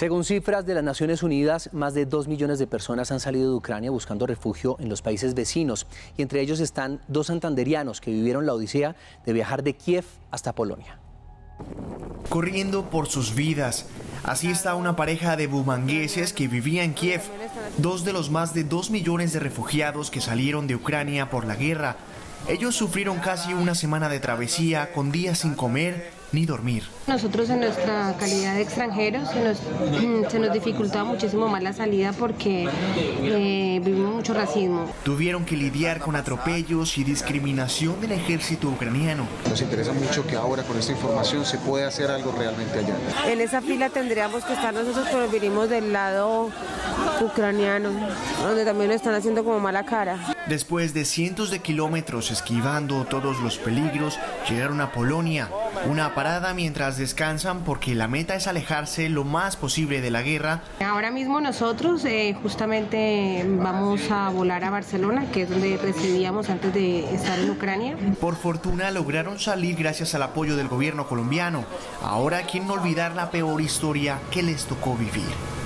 Según cifras de las Naciones Unidas, más de dos millones de personas han salido de Ucrania buscando refugio en los países vecinos y entre ellos están dos santanderianos que vivieron la odisea de viajar de Kiev hasta Polonia. Corriendo por sus vidas. Así está una pareja de bumangueses que vivía en Kiev, dos de los más de dos millones de refugiados que salieron de Ucrania por la guerra. Ellos sufrieron casi una semana de travesía con días sin comer ni dormir. Nosotros en nuestra calidad de extranjeros se nos, se nos dificultaba muchísimo más la salida porque eh, vivimos mucho racismo. Tuvieron que lidiar con atropellos y discriminación del ejército ucraniano. Nos interesa mucho que ahora con esta información se pueda hacer algo realmente allá. En esa fila tendríamos que estar nosotros, pero venimos del lado ucraniano, donde también lo están haciendo como mala cara. Después de cientos de kilómetros esquivando todos los peligros, llegaron a Polonia, una parada mientras descansan porque la meta es alejarse lo más posible de la guerra. Ahora mismo nosotros eh, justamente vamos a volar a Barcelona, que es donde residíamos antes de estar en Ucrania. Por fortuna lograron salir gracias al apoyo del gobierno colombiano. Ahora quieren olvidar la peor historia que les tocó vivir.